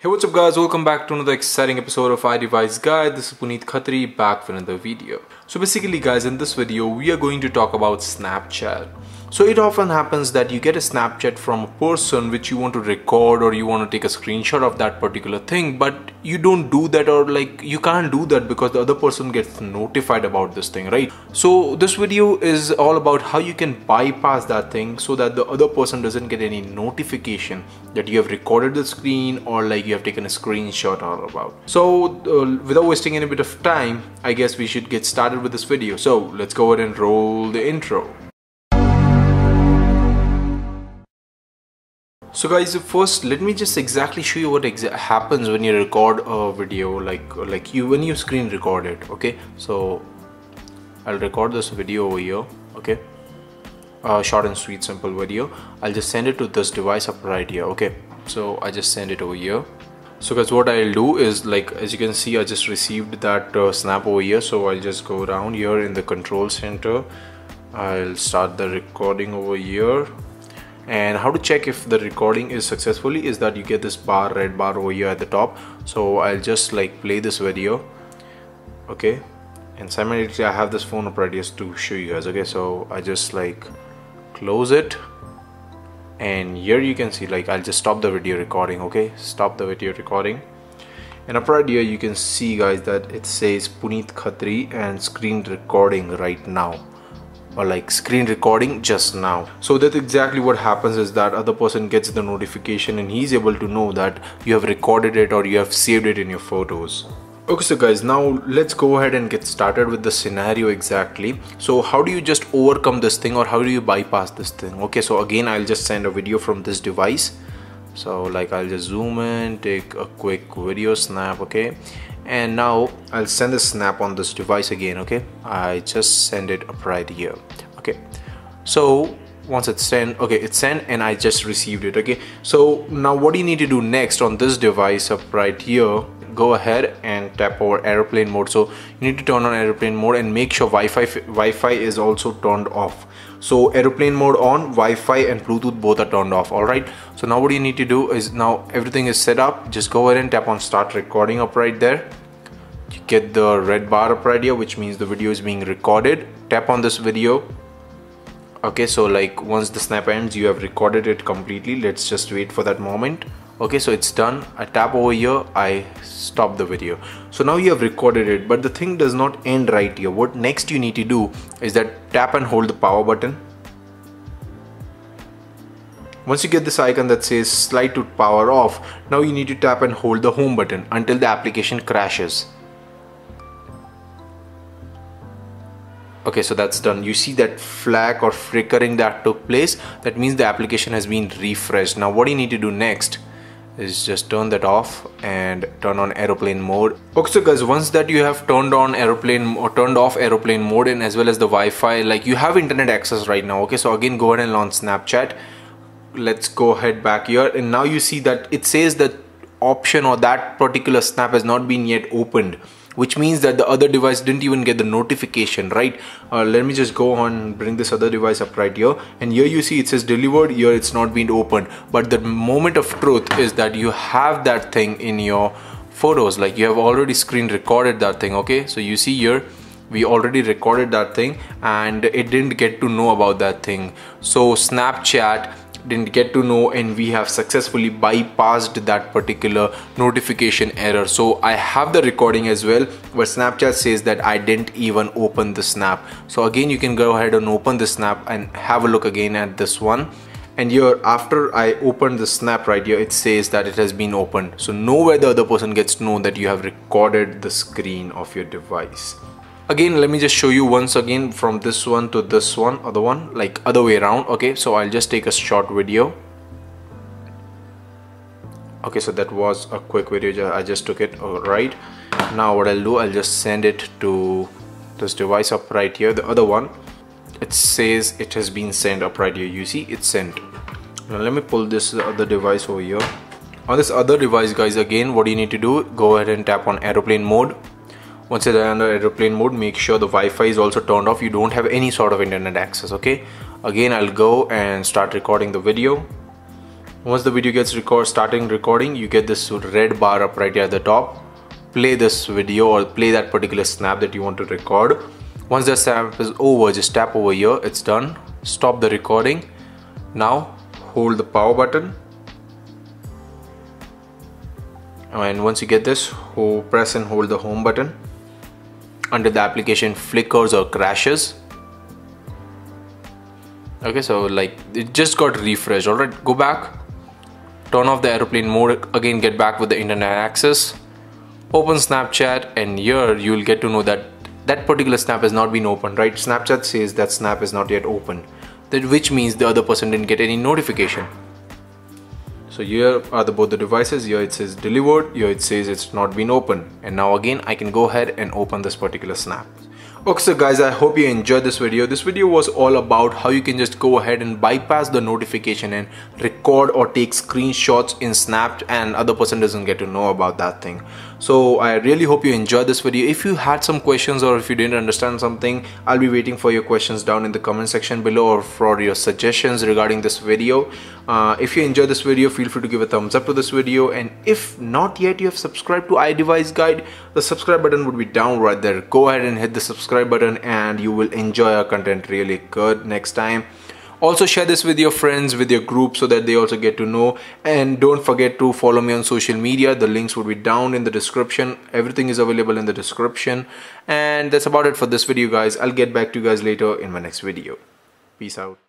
Hey what's up guys welcome back to another exciting episode of iDevice Guide. This is Punit Khatri back for another video. So basically guys in this video we are going to talk about Snapchat. So it often happens that you get a Snapchat from a person which you want to record or you want to take a screenshot of that particular thing but you don't do that or like you can't do that because the other person gets notified about this thing right? So this video is all about how you can bypass that thing so that the other person doesn't get any notification that you have recorded the screen or like you have taken a screenshot all about. So uh, without wasting any bit of time i guess we should get started with this video. So let's go ahead and roll the intro so guys first let me just exactly show you what happens when you record a video like like you when you screen record it okay? So I'll record this video over here okay? Uh, short and sweet simple video. I'll just send it to this device up right here okay? So I just send it over here. So guys what I'll do is like as you can see I just received that uh, snap over here. So I'll just go down here in the control center. I'll start the recording over here and how to check if the recording is successfully is that you get this bar red bar over here at the top. So I'll just like play this video. Okay. And simultaneously I have this phone up right here to show you guys. Okay. So I just like close it. And here you can see like I'll just stop the video recording. Okay. Stop the video recording. And up right here you can see guys that it says Punit Khatri and screen recording right now or like screen recording just now. So that exactly what happens is that other person gets the notification and he's able to know that you have recorded it or you have saved it in your photos. Okay so guys now let's go ahead and get started with the scenario exactly. So how do you just overcome this thing or how do you bypass this thing? Okay so again i'll just send a video from this device. So like i'll just zoom in take a quick video snap okay and now I'll send the snap on this device again okay? I just send it up right here okay? So once it's sent okay it's sent and I just received it okay? So now what do you need to do next on this device up right here go ahead and tap over airplane mode. So you need to turn on airplane mode and make sure Wi-Fi Wi-Fi is also turned off. So airplane mode on Wi-Fi and Bluetooth both are turned off. Alright? So now what you need to do is now everything is set up. Just go ahead and tap on start recording up right there. You get the red bar up right here which means the video is being recorded. Tap on this video. Okay so like once the snap ends you have recorded it completely. Let's just wait for that moment okay so it's done. I tap over here I stop the video. So now you have recorded it but the thing does not end right here. What next you need to do is that tap and hold the power button. Once you get this icon that says slide to power off now you need to tap and hold the home button until the application crashes. Okay so that's done. You see that flag or flickering that took place? That means the application has been refreshed. Now what do you need to do next is just turn that off and turn on aeroplane mode. Okay so guys once that you have turned on aeroplane or turned off aeroplane mode and as well as the Wi-Fi like you have internet access right now okay? So again go ahead and launch Snapchat. Let's go ahead back here. And now you see that it says that option or that particular snap has not been yet opened which means that the other device didn't even get the notification right? Uh, let me just go on bring this other device up right here. And here you see it says delivered here it's not been opened. But the moment of truth is that you have that thing in your photos. Like you have already screen recorded that thing okay? So you see here we already recorded that thing and it didn't get to know about that thing. So snapchat didn't get to know and we have successfully bypassed that particular notification error. So I have the recording as well where Snapchat says that I didn't even open the snap. So again you can go ahead and open the snap and have a look again at this one. And here after I open the snap right here it says that it has been opened. So nowhere the other person gets to know that you have recorded the screen of your device again let me just show you once again from this one to this one other one like other way around okay? So I'll just take a short video. Okay so that was a quick video I just took it all right now what I'll do I'll just send it to this device up right here the other one. It says it has been sent up right here. You see it's sent. Now let me pull this other device over here. On this other device guys again what do you need to do go ahead and tap on aeroplane mode once you're under aeroplane mode make sure the Wi-Fi is also turned off. You don't have any sort of internet access okay? Again I'll go and start recording the video. Once the video gets record starting recording you get this red bar up right here at the top. Play this video or play that particular snap that you want to record. Once the snap is over just tap over here. It's done. Stop the recording. Now hold the power button. And once you get this press and hold the home button until the application flickers or crashes. Okay so like it just got refreshed. All right go back. Turn off the aeroplane mode. Again get back with the internet access. Open snapchat and here you'll get to know that that particular snap has not been opened right? Snapchat says that snap is not yet open that which means the other person didn't get any notification so here are the both the devices here it says delivered here it says it's not been opened and now again I can go ahead and open this particular snap Okay so guys I hope you enjoyed this video. This video was all about how you can just go ahead and bypass the notification and record or take screenshots in Snap and other person doesn't get to know about that thing. So I really hope you enjoyed this video. If you had some questions or if you didn't understand something I'll be waiting for your questions down in the comment section below or for your suggestions regarding this video. Uh, if you enjoyed this video feel free to give a thumbs up to this video and if not yet you have subscribed to iDevice Guide the subscribe button would be down right there. Go ahead and hit the subscribe subscribe button and you will enjoy our content really good next time also share this with your friends with your group so that they also get to know. And don't forget to follow me on social media. The links would be down in the description. Everything is available in the description. And that's about it for this video guys. I'll get back to you guys later in my next video. Peace out